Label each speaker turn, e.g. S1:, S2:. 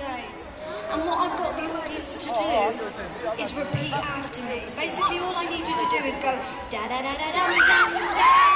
S1: days. And what I've got the audience to do is repeat after me. Basically, all I need you to do is go da da da da da da da.